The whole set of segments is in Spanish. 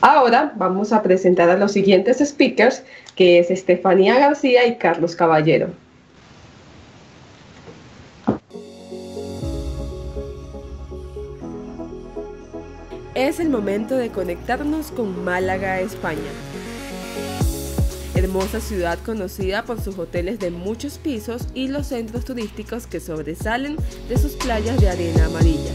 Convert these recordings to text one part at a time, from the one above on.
Ahora vamos a presentar a los siguientes speakers, que es Estefanía García y Carlos Caballero. Es el momento de conectarnos con Málaga, España. Hermosa ciudad conocida por sus hoteles de muchos pisos y los centros turísticos que sobresalen de sus playas de arena amarilla.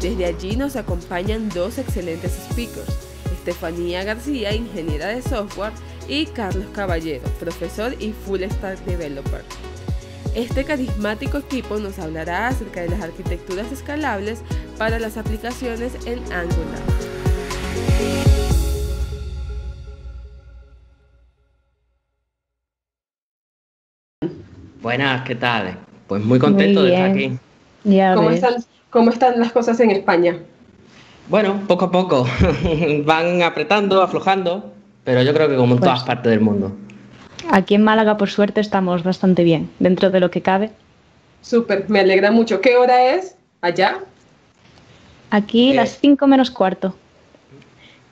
Desde allí nos acompañan dos excelentes speakers, Estefanía García, ingeniera de software, y Carlos Caballero, profesor y full stack developer. Este carismático equipo nos hablará acerca de las arquitecturas escalables para las aplicaciones en Angular. Buenas, ¿qué tal? Pues muy contento de estar aquí. ¿Cómo están ¿Cómo están las cosas en España? Bueno, poco a poco. Van apretando, aflojando, pero yo creo que como en todas pues partes del mundo. Aquí en Málaga, por suerte, estamos bastante bien, dentro de lo que cabe. Súper, me alegra mucho. ¿Qué hora es allá? Aquí las 5 menos cuarto.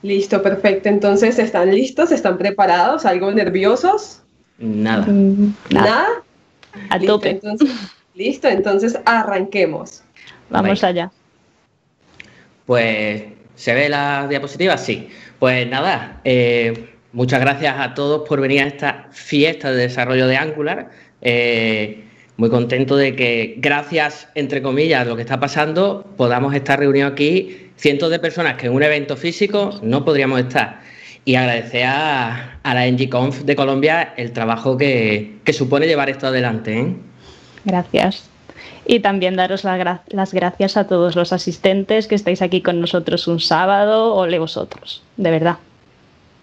Listo, perfecto. Entonces, ¿están listos? ¿Están preparados? ¿Algo nerviosos? Nada. Mm, nada. A tope. listo, entonces arranquemos. Vamos allá. Pues, ¿se ve la diapositiva? Sí. Pues nada, eh, muchas gracias a todos por venir a esta fiesta de desarrollo de Angular. Eh, muy contento de que, gracias, entre comillas, a lo que está pasando, podamos estar reunidos aquí cientos de personas que en un evento físico no podríamos estar. Y agradecer a, la NGConf de Colombia el trabajo que, supone llevar esto adelante. ¿eh? Gracias y también daros las gracias a todos los asistentes que estáis aquí con nosotros un sábado, o le vosotros, de verdad.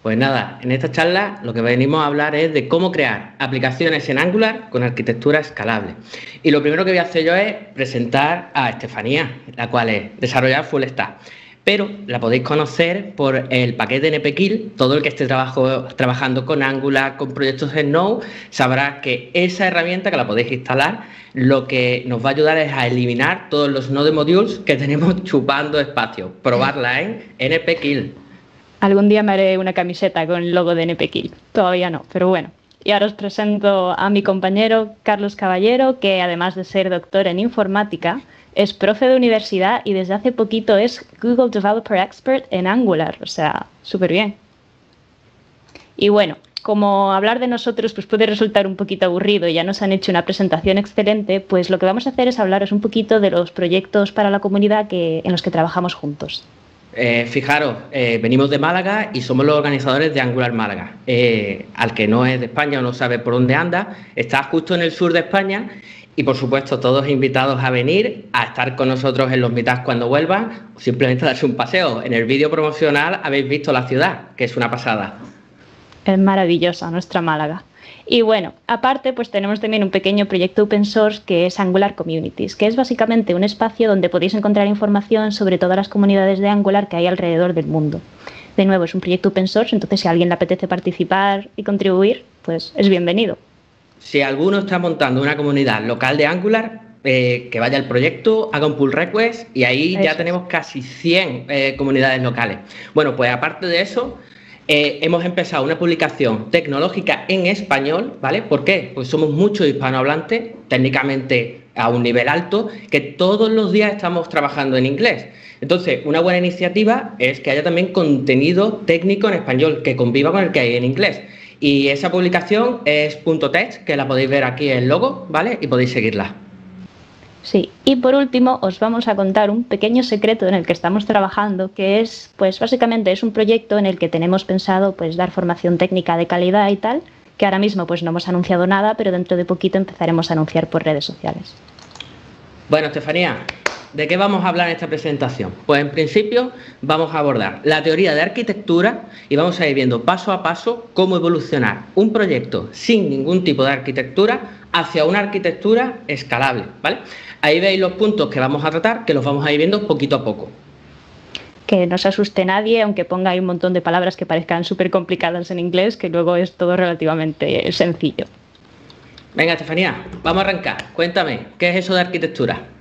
Pues nada, en esta charla lo que venimos a hablar es de cómo crear aplicaciones en Angular con arquitectura escalable. Y lo primero que voy a hacer yo es presentar a Estefanía, la cual es desarrollar Full Stack pero la podéis conocer por el paquete NPKill. Todo el que esté trabajando con Angular, con proyectos de Node, sabrá que esa herramienta que la podéis instalar, lo que nos va a ayudar es a eliminar todos los Node modules que tenemos chupando espacio. Probarla en NPKill. Algún día me haré una camiseta con el logo de NPKill. Todavía no, pero bueno. Y ahora os presento a mi compañero Carlos Caballero, que además de ser doctor en informática, es profe de universidad y desde hace poquito es Google Developer Expert en Angular, o sea, súper bien. Y bueno, como hablar de nosotros pues puede resultar un poquito aburrido, ya nos han hecho una presentación excelente, pues lo que vamos a hacer es hablaros un poquito de los proyectos para la comunidad que, en los que trabajamos juntos. Eh, fijaros, eh, venimos de Málaga y somos los organizadores de Angular Málaga. Eh, al que no es de España o no sabe por dónde anda, está justo en el sur de España y por supuesto, todos invitados a venir, a estar con nosotros en los mitad cuando vuelvan, o simplemente a darse un paseo. En el vídeo promocional habéis visto la ciudad, que es una pasada. Es maravillosa nuestra Málaga. Y bueno, aparte, pues tenemos también un pequeño proyecto open source que es Angular Communities, que es básicamente un espacio donde podéis encontrar información sobre todas las comunidades de Angular que hay alrededor del mundo. De nuevo, es un proyecto open source, entonces si a alguien le apetece participar y contribuir, pues es bienvenido si alguno está montando una comunidad local de Angular, eh, que vaya al proyecto, haga un pull request y ahí ya tenemos casi 100 eh, comunidades locales. Bueno, pues aparte de eso, eh, hemos empezado una publicación tecnológica en español, ¿vale? ¿Por qué? Pues somos muchos hispanohablantes, técnicamente a un nivel alto, que todos los días estamos trabajando en inglés. Entonces, una buena iniciativa es que haya también contenido técnico en español, que conviva con el que hay en inglés. Y esa publicación es .text, que la podéis ver aquí en el logo, ¿vale? Y podéis seguirla. Sí, y por último os vamos a contar un pequeño secreto en el que estamos trabajando, que es, pues básicamente es un proyecto en el que tenemos pensado pues dar formación técnica de calidad y tal, que ahora mismo pues no hemos anunciado nada, pero dentro de poquito empezaremos a anunciar por redes sociales. Bueno, Estefanía, ¿De qué vamos a hablar en esta presentación? Pues en principio vamos a abordar la teoría de arquitectura y vamos a ir viendo paso a paso cómo evolucionar un proyecto sin ningún tipo de arquitectura hacia una arquitectura escalable. ¿vale? Ahí veis los puntos que vamos a tratar, que los vamos a ir viendo poquito a poco. Que no se asuste nadie, aunque ponga ahí un montón de palabras que parezcan súper complicadas en inglés, que luego es todo relativamente sencillo. Venga, Estefanía, vamos a arrancar. Cuéntame, ¿qué es eso de arquitectura?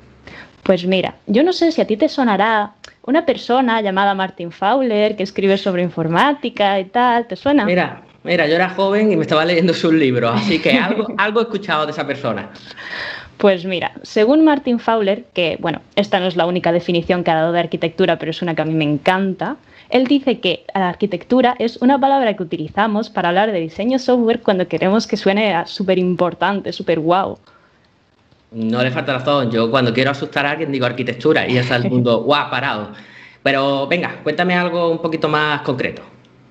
Pues mira, yo no sé si a ti te sonará una persona llamada Martin Fowler que escribe sobre informática y tal, ¿te suena? Mira, mira, yo era joven y me estaba leyendo sus libros, así que algo, algo he escuchado de esa persona. Pues mira, según Martin Fowler, que bueno, esta no es la única definición que ha dado de arquitectura, pero es una que a mí me encanta, él dice que la arquitectura es una palabra que utilizamos para hablar de diseño software cuando queremos que suene súper importante, súper guau. No le falta razón. Yo cuando quiero asustar a alguien digo arquitectura y ya está el mundo guau parado. Pero venga, cuéntame algo un poquito más concreto.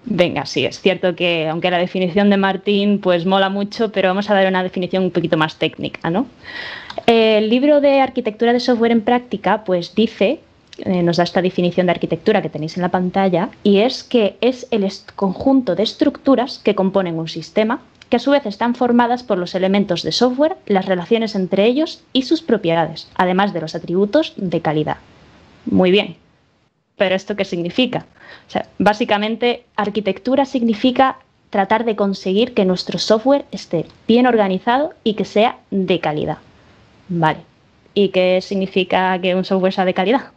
Venga, sí, es cierto que aunque la definición de Martín pues mola mucho, pero vamos a dar una definición un poquito más técnica, ¿no? El libro de arquitectura de software en práctica pues dice, eh, nos da esta definición de arquitectura que tenéis en la pantalla, y es que es el conjunto de estructuras que componen un sistema que a su vez están formadas por los elementos de software, las relaciones entre ellos y sus propiedades, además de los atributos de calidad. Muy bien, pero ¿esto qué significa? básicamente, arquitectura significa tratar de conseguir que nuestro software esté bien organizado y que sea de calidad. Vale. ¿Y qué significa que un software sea de calidad?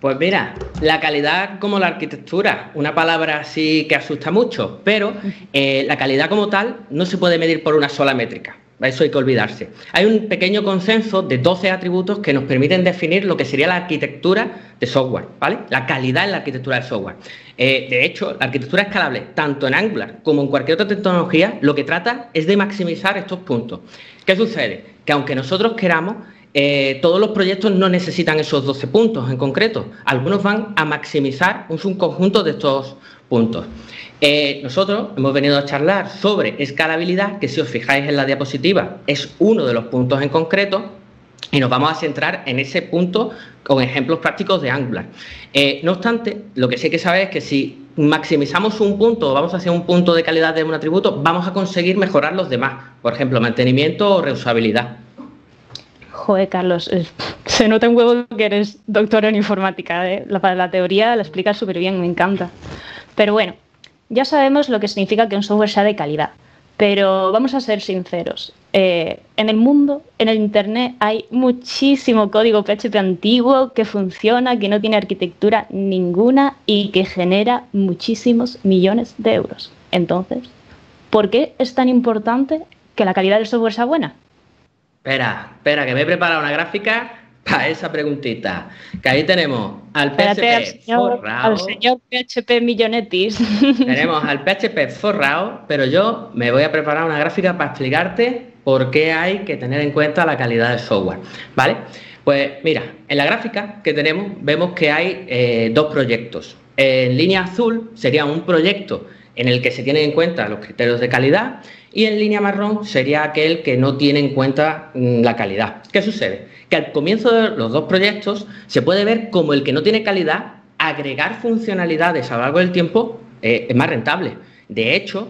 Pues mira, la calidad como la arquitectura, una palabra así que asusta mucho, pero eh, la calidad como tal no se puede medir por una sola métrica. Eso hay que olvidarse. Hay un pequeño consenso de 12 atributos que nos permiten definir lo que sería la arquitectura de software, ¿vale? La calidad en la arquitectura del software. Eh, de hecho, la arquitectura escalable, tanto en Angular como en cualquier otra tecnología, lo que trata es de maximizar estos puntos. ¿Qué sucede? Que aunque nosotros queramos, eh, todos los proyectos no necesitan esos 12 puntos en concreto. Algunos van a maximizar un subconjunto de estos puntos. Eh, nosotros hemos venido a charlar sobre escalabilidad, que si os fijáis en la diapositiva es uno de los puntos en concreto, y nos vamos a centrar en ese punto con ejemplos prácticos de Angular. Eh, no obstante, lo que sí hay que saber es que si maximizamos un punto o vamos hacia un punto de calidad de un atributo, vamos a conseguir mejorar los demás, por ejemplo, mantenimiento o reusabilidad. Joder, Carlos, se nota un huevo que eres doctor en informática. ¿eh? La, la teoría la explicas súper bien, me encanta. Pero bueno, ya sabemos lo que significa que un software sea de calidad. Pero vamos a ser sinceros. Eh, en el mundo, en el Internet, hay muchísimo código PHP antiguo que funciona, que no tiene arquitectura ninguna y que genera muchísimos millones de euros. Entonces, ¿por qué es tan importante que la calidad del software sea buena? Espera, espera, que me he preparado una gráfica para esa preguntita. Que ahí tenemos al PHP forrado. Al señor PHP Millonetis. Tenemos al PHP forrado, pero yo me voy a preparar una gráfica para explicarte por qué hay que tener en cuenta la calidad del software. ¿Vale? Pues mira, en la gráfica que tenemos vemos que hay eh, dos proyectos. En línea azul sería un proyecto en el que se tienen en cuenta los criterios de calidad y en línea marrón sería aquel que no tiene en cuenta mm, la calidad. ¿Qué sucede? Que al comienzo de los dos proyectos se puede ver como el que no tiene calidad, agregar funcionalidades a lo largo del tiempo eh, es más rentable. De hecho,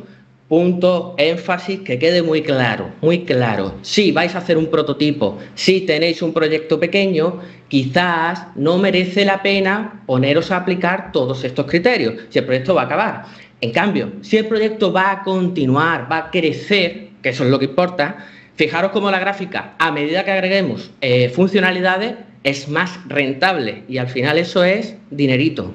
punto, énfasis, que quede muy claro, muy claro. Si vais a hacer un prototipo, si tenéis un proyecto pequeño, quizás no merece la pena poneros a aplicar todos estos criterios, si el proyecto va a acabar. En cambio, si el proyecto va a continuar, va a crecer, que eso es lo que importa, fijaros cómo la gráfica, a medida que agreguemos eh, funcionalidades, es más rentable y al final eso es dinerito.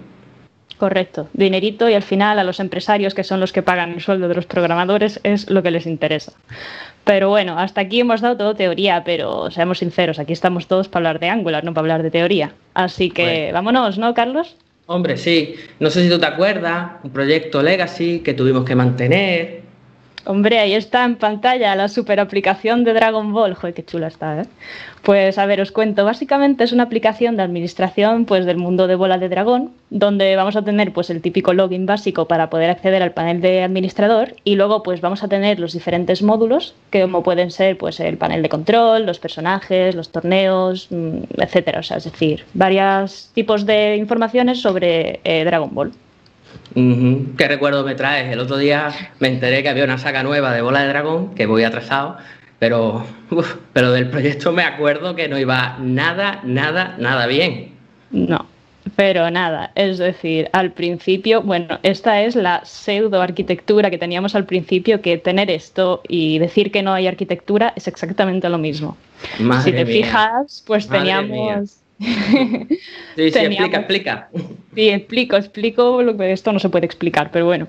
Correcto, dinerito y al final a los empresarios que son los que pagan el sueldo de los programadores es lo que les interesa. Pero bueno, hasta aquí hemos dado todo teoría, pero seamos sinceros, aquí estamos todos para hablar de Angular, no para hablar de teoría. Así que vámonos, ¿no, Carlos? Hombre, sí. No sé si tú te acuerdas, un proyecto Legacy que tuvimos que mantener, Hombre, ahí está en pantalla la super aplicación de Dragon Ball. Joder, qué chula está, ¿eh? Pues a ver, os cuento. Básicamente es una aplicación de administración pues, del mundo de bola de dragón, donde vamos a tener pues, el típico login básico para poder acceder al panel de administrador y luego pues, vamos a tener los diferentes módulos, que como pueden ser pues, el panel de control, los personajes, los torneos, mm, etcétera. O sea, es decir, varios tipos de informaciones sobre eh, Dragon Ball. ¿Qué recuerdo me traes? El otro día me enteré que había una saga nueva de Bola de Dragón, que voy atrasado, pero, pero del proyecto me acuerdo que no iba nada, nada, nada bien. No, Pero nada, es decir, al principio, bueno, esta es la pseudo arquitectura que teníamos al principio, que tener esto y decir que no hay arquitectura es exactamente lo mismo. si te fijas, pues teníamos... sí, sí, explica, explica. Sí, explico, explico, lo que esto no se puede explicar, pero bueno.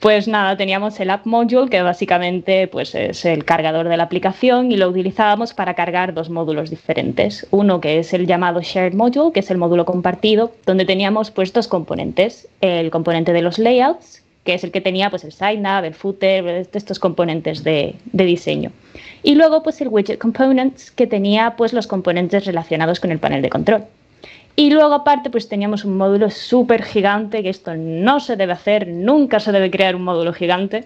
Pues nada, teníamos el App Module, que básicamente pues, es el cargador de la aplicación y lo utilizábamos para cargar dos módulos diferentes. Uno que es el llamado Shared Module, que es el módulo compartido, donde teníamos pues, dos componentes. El componente de los layouts, que es el que tenía pues, el sideNav, el footer, estos componentes de, de, diseño. Y luego pues, el Widget Components, que tenía pues, los componentes relacionados con el panel de control. Y luego aparte pues teníamos un módulo súper gigante, que esto no se debe hacer, nunca se debe crear un módulo gigante,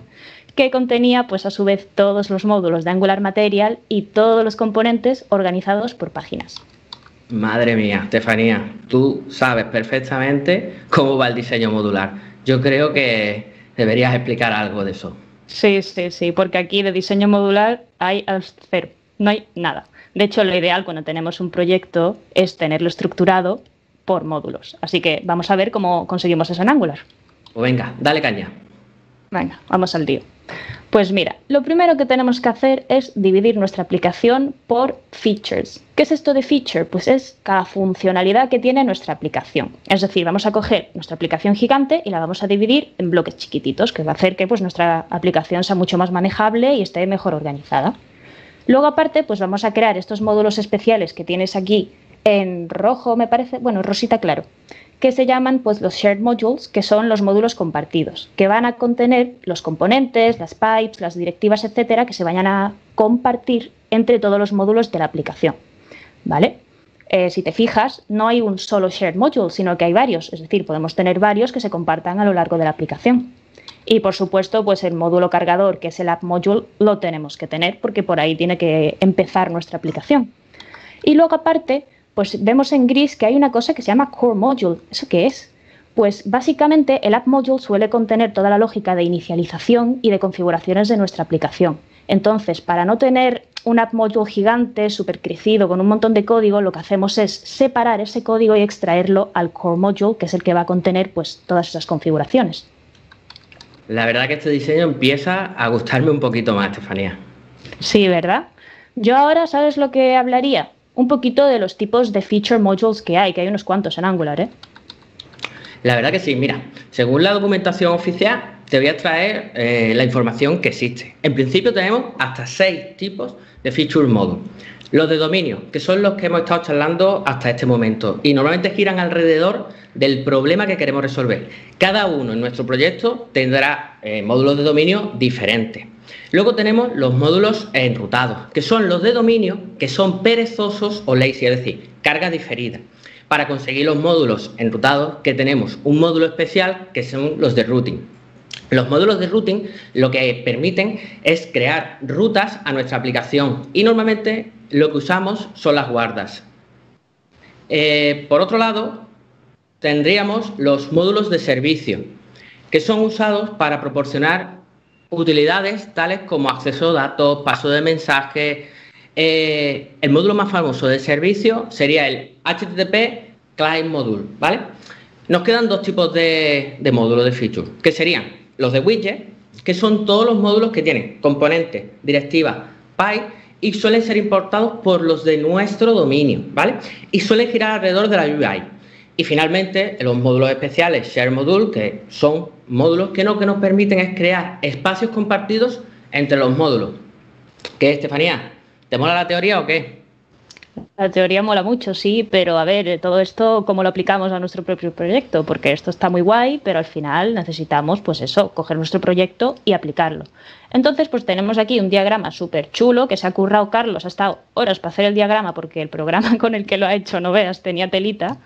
que contenía pues a su vez todos los módulos de Angular Material y todos los componentes organizados por páginas. Madre mía, Estefanía, tú sabes perfectamente cómo va el diseño modular. Yo creo que deberías explicar algo de eso. Sí, sí, sí, porque aquí de diseño modular hay cero, no hay nada. De hecho, lo ideal cuando tenemos un proyecto es tenerlo estructurado por módulos. Así que vamos a ver cómo conseguimos eso en Angular. Pues venga, dale caña. Venga, vamos al lío. Pues mira, lo primero que tenemos que hacer es dividir nuestra aplicación por features. ¿Qué es esto de feature? Pues es cada funcionalidad que tiene nuestra aplicación. Es decir, vamos a coger nuestra aplicación gigante y la vamos a dividir en bloques chiquititos, que va a hacer que pues, nuestra aplicación sea mucho más manejable y esté mejor organizada. Luego, aparte, pues vamos a crear estos módulos especiales que tienes aquí en rojo, me parece, bueno, rosita claro, que se llaman pues los shared modules, que son los módulos compartidos, que van a contener los componentes, las pipes, las directivas, etcétera, que se vayan a compartir entre todos los módulos de la aplicación. ¿Vale? Eh, si te fijas, no hay un solo shared module, sino que hay varios, es decir, podemos tener varios que se compartan a lo largo de la aplicación. Y por supuesto, pues el módulo cargador, que es el App Module, lo tenemos que tener porque por ahí tiene que empezar nuestra aplicación. Y luego aparte, pues vemos en gris que hay una cosa que se llama Core Module. ¿Eso qué es? Pues básicamente el App Module suele contener toda la lógica de inicialización y de configuraciones de nuestra aplicación. Entonces, para no tener un App Module gigante, súper crecido, con un montón de código, lo que hacemos es separar ese código y extraerlo al Core Module, que es el que va a contener pues, todas esas configuraciones. La verdad que este diseño empieza a gustarme un poquito más, Estefanía. Sí, ¿verdad? Yo ahora, ¿sabes lo que hablaría? Un poquito de los tipos de feature modules que hay, que hay unos cuantos en Angular, ¿eh? La verdad que sí, mira, según la documentación oficial, te voy a traer eh, la información que existe. En principio tenemos hasta seis tipos de feature module. Los de dominio, que son los que hemos estado charlando hasta este momento, y normalmente giran alrededor del problema que queremos resolver. Cada uno en nuestro proyecto tendrá eh, módulos de dominio diferentes. Luego tenemos los módulos enrutados, que son los de dominio que son perezosos o lazy, es decir, carga diferida. Para conseguir los módulos enrutados, que tenemos un módulo especial que son los de routing. Los módulos de routing lo que permiten es crear rutas a nuestra aplicación y normalmente lo que usamos son las guardas. Eh, por otro lado, tendríamos los módulos de servicio, que son usados para proporcionar utilidades tales como acceso a datos, paso de mensaje. Eh, el módulo más famoso de servicio sería el HTTP Client Module, ¿vale? Nos quedan dos tipos de, de módulos de feature, que serían los de widget, que son todos los módulos que tienen componentes, directivas, pipe y suelen ser importados por los de nuestro dominio, ¿vale? Y suelen girar alrededor de la UI. Y finalmente, los módulos especiales Share Module, que son módulos que lo que nos permiten es crear espacios compartidos entre los módulos. ¿Qué, Estefanía? ¿Te mola la teoría o qué? La teoría mola mucho, sí, pero a ver, todo esto, ¿cómo lo aplicamos a nuestro propio proyecto? Porque esto está muy guay, pero al final necesitamos, pues eso, coger nuestro proyecto y aplicarlo. Entonces, pues tenemos aquí un diagrama súper chulo que se ha currado Carlos, ha estado horas para hacer el diagrama porque el programa con el que lo ha hecho, no veas, tenía telita.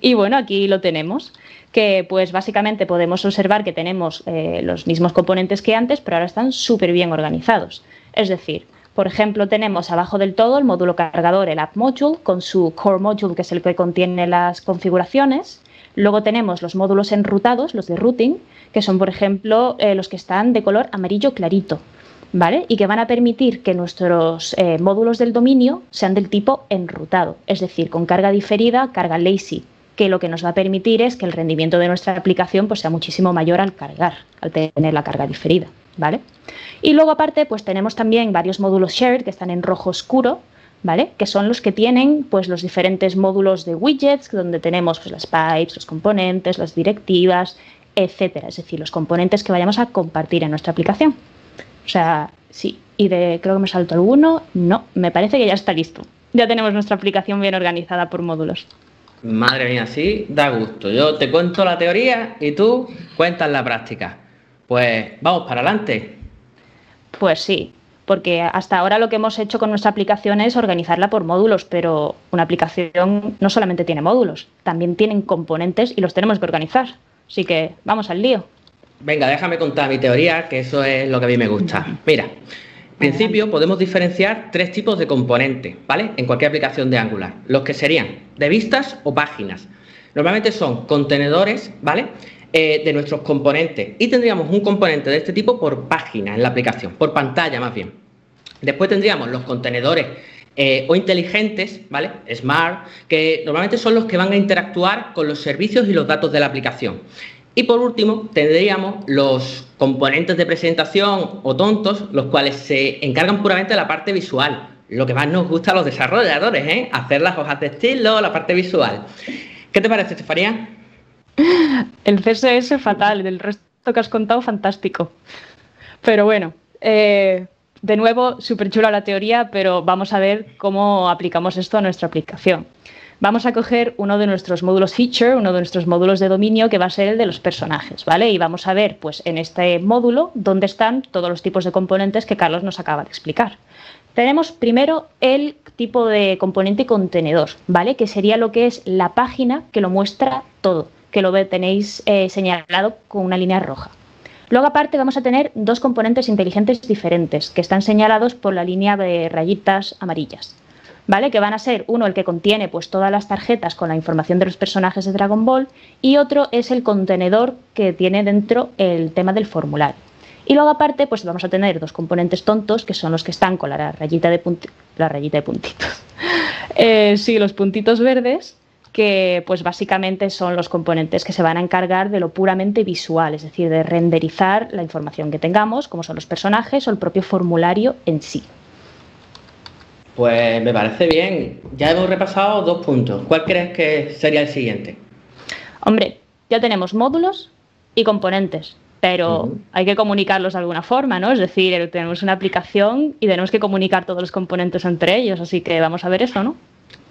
Y bueno, aquí lo tenemos, que pues básicamente podemos observar que tenemos eh, los mismos componentes que antes, pero ahora están súper bien organizados. Es decir, por ejemplo, tenemos abajo del todo el módulo cargador, el App Module, con su Core Module, que es el que contiene las configuraciones. Luego tenemos los módulos enrutados, los de routing, que son, por ejemplo, eh, los que están de color amarillo clarito, ¿vale? Y que van a permitir que nuestros eh, módulos del dominio sean del tipo enrutado, es decir, con carga diferida, carga lazy, que lo que nos va a permitir es que el rendimiento de nuestra aplicación pues, sea muchísimo mayor al cargar, al tener la carga diferida. ¿Vale? Y luego aparte pues tenemos también varios módulos shared que están en rojo oscuro, ¿vale? Que son los que tienen pues los diferentes módulos de widgets donde tenemos pues, las pipes, los componentes, las directivas, etcétera, es decir, los componentes que vayamos a compartir en nuestra aplicación. O sea, sí, y de creo que me salto alguno, no, me parece que ya está listo. Ya tenemos nuestra aplicación bien organizada por módulos. Madre mía, sí, da gusto. Yo te cuento la teoría y tú cuentas la práctica. Pues vamos para adelante. Pues sí, porque hasta ahora lo que hemos hecho con nuestra aplicación es organizarla por módulos, pero una aplicación no solamente tiene módulos, también tienen componentes y los tenemos que organizar. Así que vamos al lío. Venga, déjame contar mi teoría, que eso es lo que a mí me gusta. Mira, en principio podemos diferenciar tres tipos de componentes, ¿vale? En cualquier aplicación de Angular. Los que serían de vistas o páginas. Normalmente son contenedores, ¿vale? Eh, de nuestros componentes. Y tendríamos un componente de este tipo por página en la aplicación, por pantalla más bien. Después tendríamos los contenedores eh, o inteligentes, ¿vale? Smart, que normalmente son los que van a interactuar con los servicios y los datos de la aplicación. Y por último, tendríamos los componentes de presentación o tontos, los cuales se encargan puramente de la parte visual. Lo que más nos gusta a los desarrolladores, ¿eh? Hacer las hojas de estilo, la parte visual. ¿Qué te parece, Estefanía? El CSS fatal, del resto que has contado, fantástico. Pero bueno, eh, de nuevo, súper chula la teoría, pero vamos a ver cómo aplicamos esto a nuestra aplicación. Vamos a coger uno de nuestros módulos feature, uno de nuestros módulos de dominio, que va a ser el de los personajes, ¿vale? Y vamos a ver, pues, en este módulo, dónde están todos los tipos de componentes que Carlos nos acaba de explicar. Tenemos primero el tipo de componente contenedor, ¿vale? Que sería lo que es la página que lo muestra todo, que lo tenéis eh, señalado con una línea roja. Luego, aparte, vamos a tener dos componentes inteligentes diferentes, que están señalados por la línea de rayitas amarillas. ¿vale? Que van a ser uno el que contiene pues todas las tarjetas con la información de los personajes de Dragon Ball y otro es el contenedor que tiene dentro el tema del formulario. Y luego aparte pues vamos a tener dos componentes tontos que son los que están con la rayita de, la rayita de puntitos. Eh, sí, los puntitos verdes que pues básicamente son los componentes que se van a encargar de lo puramente visual, es decir, de renderizar la información que tengamos, como son los personajes o el propio formulario en sí. Pues me parece bien. Ya hemos repasado dos puntos. ¿Cuál crees que sería el siguiente? Hombre, ya tenemos módulos y componentes, pero hay que comunicarlos de alguna forma, ¿no? Es decir, tenemos una aplicación y tenemos que comunicar todos los componentes entre ellos, así que vamos a ver eso, ¿no?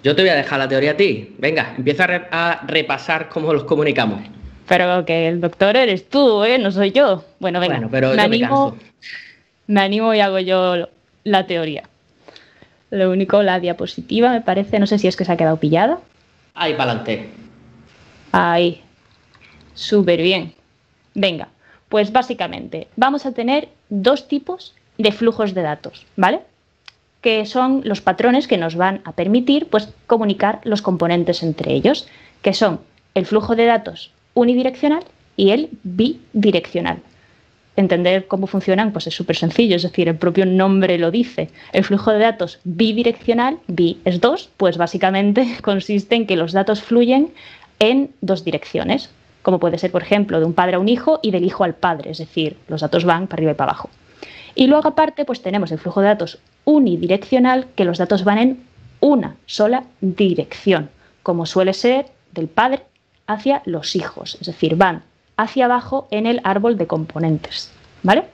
Yo te voy a dejar la teoría a ti. Venga, empieza a, repasar cómo los comunicamos. Pero que el doctor eres tú, ¿eh? No soy yo. Bueno, venga. pero me, animo, me animo y hago yo la teoría. Lo único, la diapositiva me parece, no sé si es que se ha quedado pillada. Ahí, para adelante. Ahí. Súper bien. Venga, pues básicamente vamos a tener dos tipos de flujos de datos, ¿vale? Que son los patrones que nos van a permitir pues, comunicar los componentes entre ellos, que son el flujo de datos unidireccional y el bidireccional entender cómo funcionan, pues es súper sencillo, es decir, el propio nombre lo dice. El flujo de datos bidireccional, bi es dos, pues básicamente consiste en que los datos fluyen en dos direcciones, como puede ser, por ejemplo, de un padre a un hijo y del hijo al padre, es decir, los datos van para arriba y para abajo. Y luego aparte, pues tenemos el flujo de datos unidireccional, que los datos van en una sola dirección, como suele ser del padre hacia los hijos, es decir, van hacia abajo en el árbol de componentes. ¿Vale?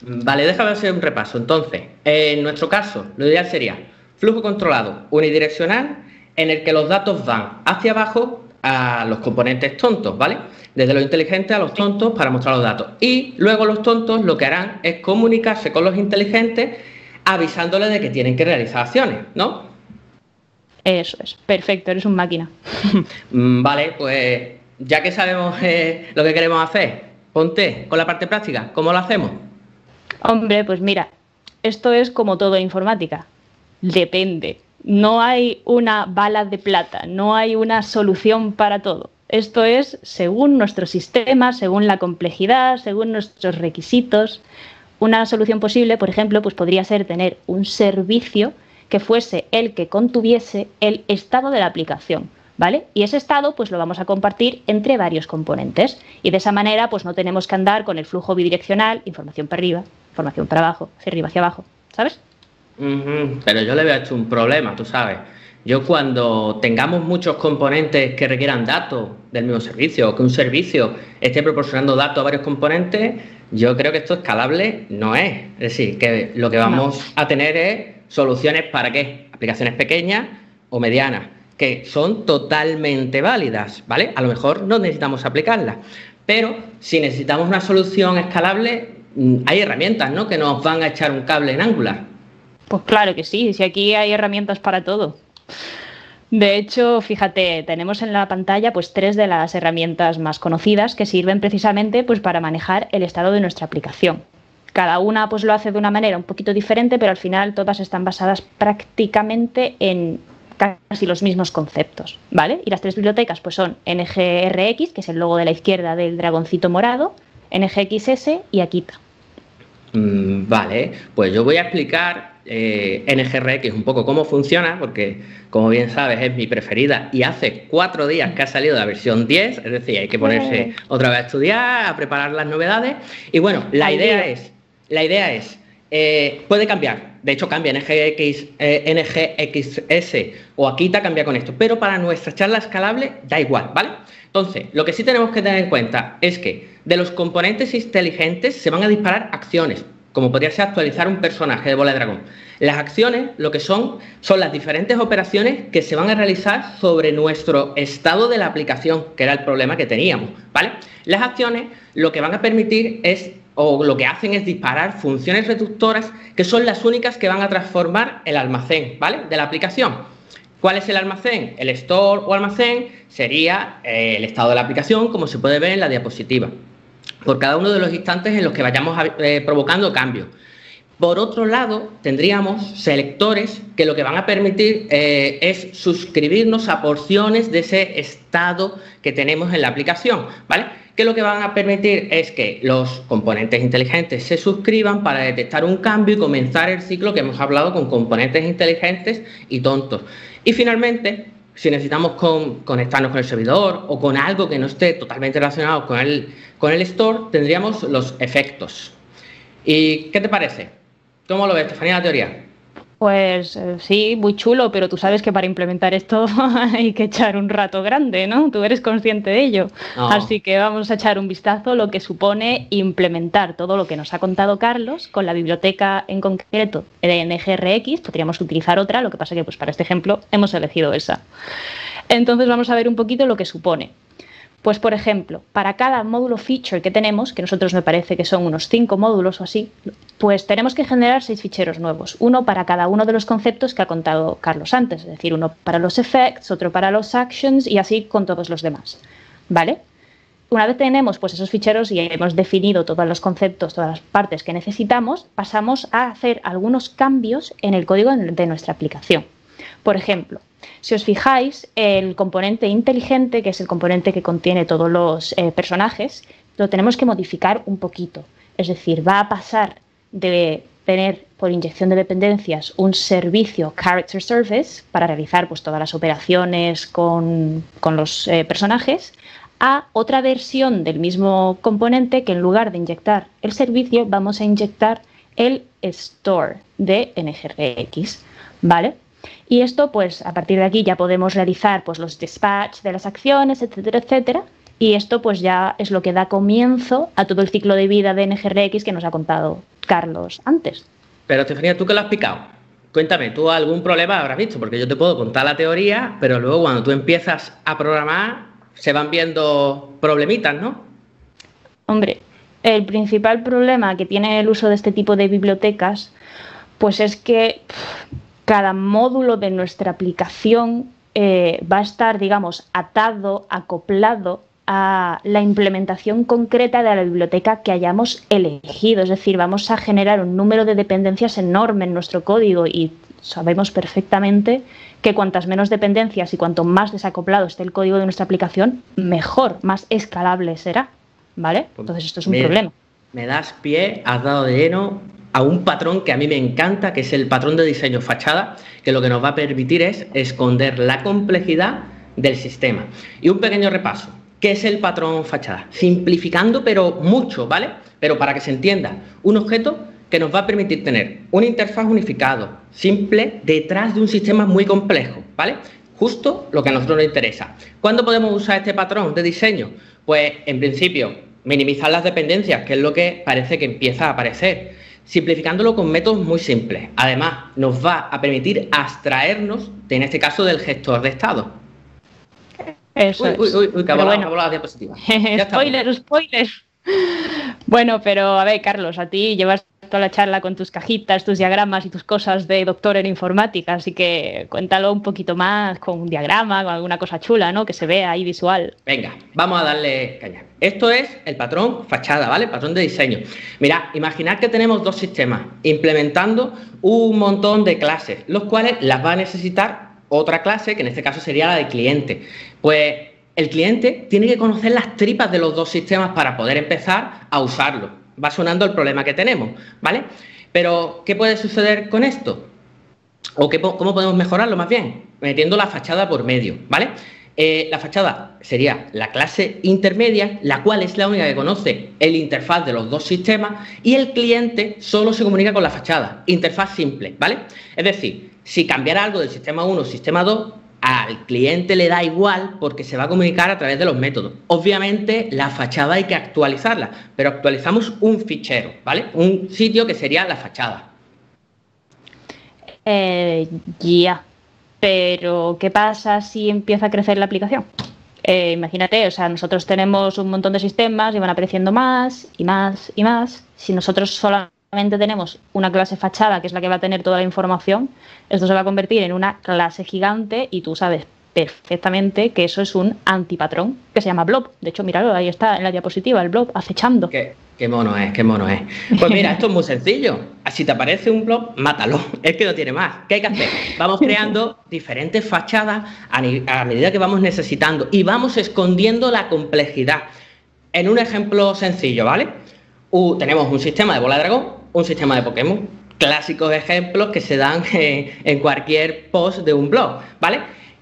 Vale, déjame hacer un repaso. Entonces, en nuestro caso, lo ideal sería flujo controlado unidireccional en el que los datos van hacia abajo a los componentes tontos, ¿vale? Desde los inteligentes a los tontos para mostrar los datos. Y luego los tontos lo que harán es comunicarse con los inteligentes avisándoles de que tienen que realizar acciones, ¿no? Eso es, perfecto, eres un máquina. Mm, vale, pues ya que sabemos eh, lo que queremos hacer, ponte con la parte práctica, ¿cómo lo hacemos? Hombre, pues mira, esto es como todo informática. Depende. No hay una bala de plata, no hay una solución para todo. Esto es según nuestro sistema, según la complejidad, según nuestros requisitos. Una solución posible, por ejemplo, pues podría ser tener un servicio que fuese el que contuviese el estado de la aplicación ¿vale? Y ese estado pues lo vamos a compartir entre varios componentes y de esa manera pues no tenemos que andar con el flujo bidireccional, información para arriba, información para abajo, hacia arriba, hacia abajo, ¿sabes? Pero yo le veo hecho un problema, tú sabes. Yo cuando tengamos muchos componentes que requieran datos del mismo servicio o que un servicio esté proporcionando datos a varios componentes, yo creo que esto escalable no es. Es decir, que lo que vamos a tener es soluciones para qué? Aplicaciones pequeñas o medianas que son totalmente válidas, ¿vale? A lo mejor no necesitamos aplicarlas, pero si necesitamos una solución escalable, mm, hay herramientas, ¿no? Que nos van a echar un cable en Angular. Pues claro que sí, si aquí hay herramientas para todo. De hecho, fíjate, tenemos en la pantalla pues tres de las herramientas más conocidas que sirven precisamente pues para manejar el estado de nuestra aplicación. Cada una pues lo hace de una manera un poquito diferente, pero al final todas están basadas prácticamente en casi los mismos conceptos, ¿vale? Y las tres bibliotecas pues son NGRX, que es el logo de la izquierda del dragoncito morado, NGXS y Akita. Mm, vale, pues yo voy a explicar eh, NGRX un poco cómo funciona, porque como bien sabes es mi preferida y hace cuatro días que ha salido la versión 10, es decir, hay que ponerse otra vez a estudiar, a preparar las novedades. Y bueno, la idea es, la idea es, eh, puede cambiar, de hecho cambia NGX, eh, NGXS o Akita cambia con esto, pero para nuestra charla escalable da igual, ¿vale? Entonces, lo que sí tenemos que tener en cuenta es que de los componentes inteligentes se van a disparar acciones, como podría ser actualizar un personaje de bola de dragón. Las acciones lo que son son las diferentes operaciones que se van a realizar sobre nuestro estado de la aplicación, que era el problema que teníamos, ¿vale? Las acciones lo que van a permitir es o lo que hacen es disparar funciones reductoras que son las únicas que van a transformar el almacén, ¿vale? De la aplicación. ¿Cuál es el almacén? El store o almacén sería eh, el estado de la aplicación, como se puede ver en la diapositiva por cada uno de los instantes en los que vayamos eh, provocando cambios. Por otro lado, tendríamos selectores que lo que van a permitir eh, es suscribirnos a porciones de ese estado que tenemos en la aplicación, ¿vale? Que lo que van a permitir es que los componentes inteligentes se suscriban para detectar un cambio y comenzar el ciclo que hemos hablado con componentes inteligentes y tontos. Y finalmente, si necesitamos conectarnos con el servidor o con algo que no esté totalmente relacionado con el, con el store, tendríamos los efectos. ¿Y qué te parece? ¿Cómo lo ves, Estefanía, la teoría? Pues eh, sí, muy chulo, pero tú sabes que para implementar esto hay que echar un rato grande, ¿no? Tú eres consciente de ello. Así que vamos a echar un vistazo a lo que supone implementar todo lo que nos ha contado Carlos con la biblioteca en concreto de NGRX. Podríamos utilizar otra, lo que pasa que pues para este ejemplo hemos elegido esa. Entonces vamos a ver un poquito lo que supone. Pues, por ejemplo, para cada módulo feature que tenemos, que nosotros me parece que son unos cinco módulos o así, pues tenemos que generar seis ficheros nuevos, uno para cada uno de los conceptos que ha contado Carlos antes, es decir, uno para los effects, otro para los actions y así con todos los demás. ¿Vale? Una vez tenemos pues, esos ficheros y hemos definido todos los conceptos, todas las partes que necesitamos, pasamos a hacer algunos cambios en el código de nuestra aplicación. Por ejemplo, si os fijáis, el componente inteligente, que es el componente que contiene todos los eh, personajes, lo tenemos que modificar un poquito. Es decir, va a pasar de tener por inyección de dependencias un servicio Character Service para realizar pues, todas las operaciones con, los eh, personajes a otra versión del mismo componente que en lugar de inyectar el servicio vamos a inyectar el store de NGRX. ¿Vale? Y esto, pues a partir de aquí ya podemos realizar pues, los dispatch de las acciones, etcétera, etcétera. Y esto pues ya es lo que da comienzo a todo el ciclo de vida de NGRX que nos ha contado Carlos antes. Pero Estefanía, ¿tú qué lo has picado? Cuéntame, ¿tú algún problema habrás visto? Porque yo te puedo contar la teoría, pero luego cuando tú empiezas a programar se van viendo problemitas, ¿no? Hombre, el principal problema que tiene el uso de este tipo de bibliotecas, pues es que cada módulo de nuestra aplicación eh, va a estar, digamos, atado, acoplado a la implementación concreta de la biblioteca que hayamos elegido. Es decir, vamos a generar un número de dependencias enorme en nuestro código y sabemos perfectamente que cuantas menos dependencias y cuanto más desacoplado esté el código de nuestra aplicación, mejor, más escalable será. ¿Vale? Pues Entonces esto es un problema. Me das pie, has dado de lleno a un patrón que a mí me encanta, que es el patrón de diseño fachada, que lo que nos va a permitir es esconder la complejidad del sistema. Y un pequeño repaso. ¿Qué es el patrón fachada? Simplificando, pero mucho, ¿vale? Pero para que se entienda, un objeto que nos va a permitir tener una interfaz unificado, simple, detrás de un sistema muy complejo, ¿vale? Justo lo que a nosotros nos interesa. ¿Cuándo podemos usar este patrón de diseño? Pues en principio, minimizar las dependencias, que es lo que parece que empieza a aparecer, simplificándolo con métodos muy simples. Además, nos va a permitir abstraernos, en este caso, del gestor de estado. Eso uy, uy, uy, uy, que bueno. la diapositiva. spoiler, spoiler. Bueno, pero a ver, Carlos, a ti llevas toda la charla con tus cajitas, tus diagramas y tus cosas de doctor en informática, así que cuéntalo un poquito más con un diagrama, con alguna cosa chula, ¿no? Que se vea ahí visual. Venga, vamos a darle caña. Esto es el patrón fachada, ¿vale? El patrón de diseño. Mira, imaginad que tenemos dos sistemas implementando un montón de clases, los cuales las va a necesitar otra clase, que en este caso sería la de cliente. Pues el cliente tiene que conocer las tripas de los dos sistemas para poder empezar a usarlo. Va sonando el problema que tenemos, ¿vale? Pero, ¿qué puede suceder con esto? ¿O qué, cómo podemos mejorarlo más bien? Metiendo la fachada por medio, ¿vale? Eh, la fachada sería la clase intermedia, la cual es la única que conoce el interfaz de los dos sistemas y el cliente solo se comunica con la fachada, interfaz simple, ¿vale? Es decir, si cambiara algo del sistema 1 al sistema 2, al cliente le da igual porque se va a comunicar a través de los métodos. Obviamente la fachada hay que actualizarla, pero actualizamos un fichero, ¿vale? Un sitio que sería la fachada. Eh, ya, pero ¿qué pasa si empieza a crecer la aplicación? Eh, imagínate, o sea, nosotros tenemos un montón de sistemas y van apareciendo más y más y más. Si nosotros solamente tenemos una clase fachada, que es la que va a tener toda la información, esto se va a convertir en una clase gigante y tú sabes perfectamente que eso es un antipatrón que se llama blob. De hecho, míralo, ahí está en la diapositiva, el blob acechando. Qué, mono es, qué mono es. Pues mira, esto es muy sencillo. Si te aparece un blob, mátalo. Es que no tiene más. ¿Qué hay que hacer? Vamos creando diferentes fachadas a, medida que vamos necesitando y vamos escondiendo la complejidad. En un ejemplo sencillo, ¿vale? tenemos un sistema de bola de dragón, un sistema de Pokémon. Clásicos ejemplos que se dan en, cualquier post de un blog, ¿vale?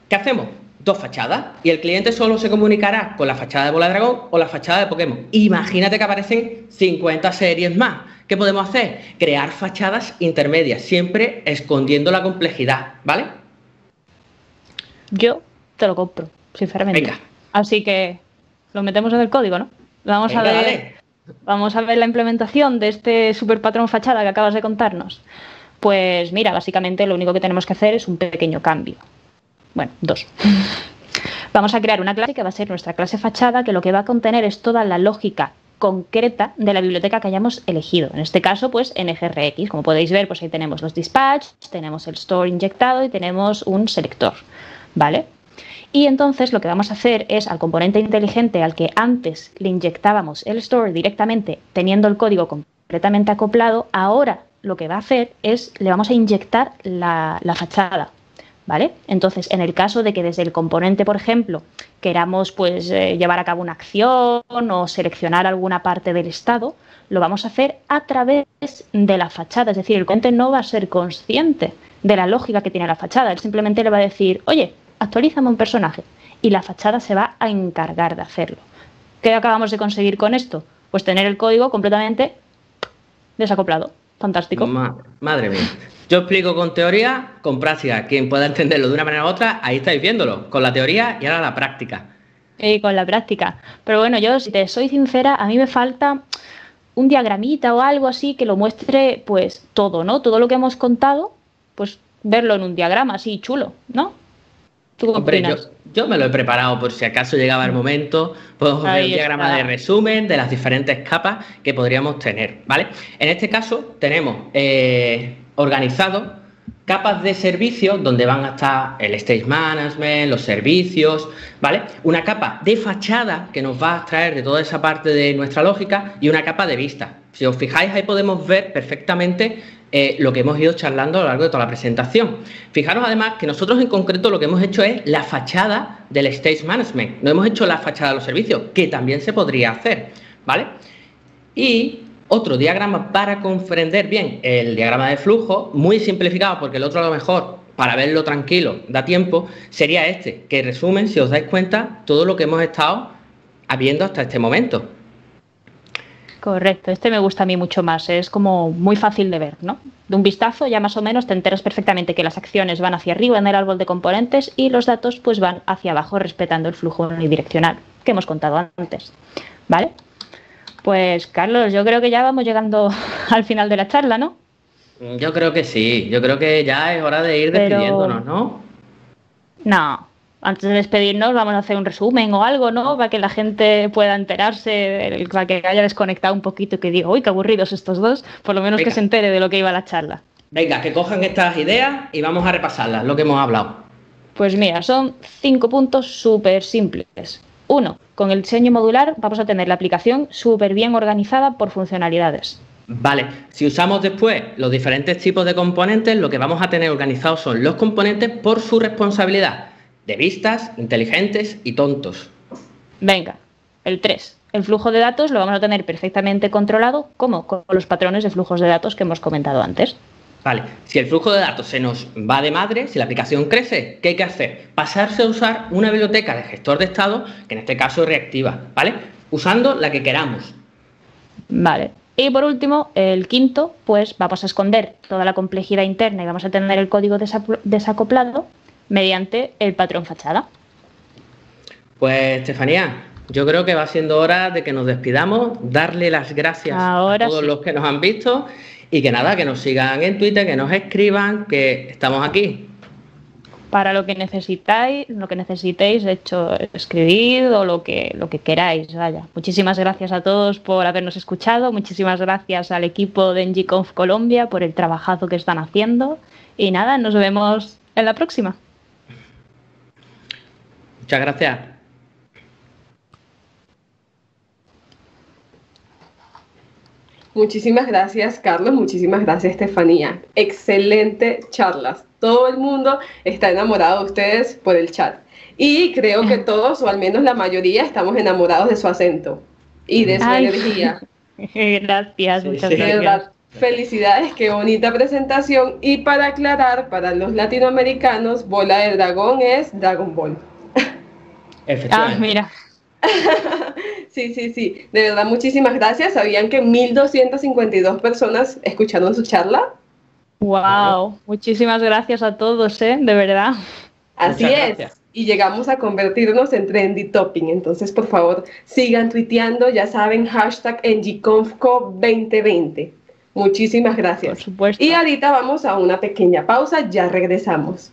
¿Qué hacemos? Dos fachadas y el cliente solo se comunicará con la fachada de bola de dragón o la fachada de Pokémon. Imagínate que aparecen 50 series más. ¿Qué podemos hacer? Crear fachadas intermedias, siempre escondiendo la complejidad, ¿vale? Yo te lo compro, sinceramente. Venga. Así que lo metemos en el código, ¿no? Vamos a ver. Vamos a ver la implementación de este super patrón fachada que acabas de contarnos. Pues mira, básicamente lo único que tenemos que hacer es un pequeño cambio. Bueno, dos. Vamos a crear una clase que va a ser nuestra clase fachada, que lo que va a contener es toda la lógica concreta de la biblioteca que hayamos elegido. En este caso, pues NGRX. Como podéis ver, pues ahí tenemos los dispatch, tenemos el store inyectado y tenemos un selector. ¿Vale? Y entonces lo que vamos a hacer es al componente inteligente al que antes le inyectábamos el store directamente teniendo el código completamente acoplado, ahora lo que va a hacer es le vamos a inyectar la, fachada. ¿Vale? Entonces, en el caso de que desde el componente, por ejemplo, queramos pues, eh, llevar a cabo una acción o seleccionar alguna parte del estado, lo vamos a hacer a través de la fachada. Es decir, el componente no va a ser consciente de la lógica que tiene la fachada. Él simplemente le va a decir, oye, actualízame un personaje y la fachada se va a encargar de hacerlo. ¿Qué acabamos de conseguir con esto? Pues tener el código completamente desacoplado. Fantástico. Madre, mía. Yo explico con teoría, con práctica. Quien pueda entenderlo de una manera u otra, ahí estáis viéndolo. Con la teoría y ahora la práctica. Y con la práctica. Pero bueno, yo, si te soy sincera, a mí me falta un diagramita o algo así que lo muestre, pues, todo, ¿no? Todo lo que hemos contado, pues verlo en un diagrama así chulo, ¿no? Yo, me lo he preparado por si acaso llegaba el momento. Podemos ver un diagrama de resumen de las diferentes capas que podríamos tener, ¿vale? En este caso tenemos eh, organizado capas de servicios donde van a estar el stage management, los servicios, ¿vale? Una capa de fachada que nos va a extraer de toda esa parte de nuestra lógica y una capa de vista. Si os fijáis ahí podemos ver perfectamente eh, lo que hemos ido charlando a lo largo de toda la presentación. Fijaros además que nosotros en concreto lo que hemos hecho es la fachada del Stage Management, no hemos hecho la fachada de los servicios, que también se podría hacer, ¿vale? Y otro diagrama para comprender bien el diagrama de flujo, muy simplificado porque el otro a lo mejor para verlo tranquilo, da tiempo, sería este, que resumen, si os dais cuenta, todo lo que hemos estado habiendo hasta este momento. Correcto, este me gusta a mí mucho más, es como muy fácil de ver, ¿no? De un vistazo ya más o menos te enteras perfectamente que las acciones van hacia arriba en el árbol de componentes y los datos pues van hacia abajo respetando el flujo unidireccional que hemos contado antes, ¿vale? Pues Carlos, yo creo que ya vamos llegando al final de la charla, ¿no? Yo creo que sí, yo creo que ya es hora de ir despidiéndonos, ¿no? No, antes de despedirnos vamos a hacer un resumen o algo, ¿no? Para que la gente pueda enterarse, para que haya desconectado un poquito y que diga, uy, qué aburridos estos dos, por lo menos que se entere de lo que iba la charla. Venga, que cojan estas ideas y vamos a repasarlas, lo que hemos hablado. Pues mira, son cinco puntos súper simples. Uno, con el diseño modular vamos a tener la aplicación súper bien organizada por funcionalidades. Vale, si usamos después los diferentes tipos de componentes, lo que vamos a tener organizados son los componentes por su responsabilidad, de vistas, inteligentes y tontos. Venga, el 3. El flujo de datos lo vamos a tener perfectamente controlado, como con los patrones de flujos de datos que hemos comentado antes. Vale, si el flujo de datos se nos va de madre, si la aplicación crece, ¿qué hay que hacer? Pasarse a usar una biblioteca de gestor de estado, que en este caso es reactiva, ¿vale? Usando la que queramos. Vale, y por último, el quinto, pues vamos a esconder toda la complejidad interna y vamos a tener el código desacoplado mediante el patrón fachada. Pues Estefanía, yo creo que va siendo hora de que nos despidamos, darle las gracias a todos los que nos han visto y que nada, que nos sigan en Twitter, que nos escriban, que estamos aquí para lo que necesitáis, lo que necesitéis, de hecho, escribid o lo que, lo que queráis, vaya. Muchísimas gracias a todos por habernos escuchado, muchísimas gracias al equipo de NGConf Colombia por el trabajazo que están haciendo y nada, nos vemos en la próxima. Muchas gracias. Muchísimas gracias, Carlos. Muchísimas gracias, Estefanía. Excelente charlas todo el mundo está enamorado de ustedes por el chat. Y creo que todos, o al menos la mayoría, estamos enamorados de su acento y de su energía. Gracias, muchas gracias. Felicidades, qué bonita presentación. Y para aclarar, para los latinoamericanos, Bola del Dragón es Dragon Ball. Ah, mira. sí, sí, sí. De verdad, muchísimas gracias. ¿Sabían que 1.252 personas escucharon su charla? Wow, muchísimas gracias a todos, ¿eh? De verdad. Así es. Y llegamos a convertirnos en trendy topping. Entonces, por favor, sigan tuiteando, ya saben, hashtag NGConfco2020. Muchísimas gracias. Por supuesto. Y ahorita vamos a una pequeña pausa, ya regresamos.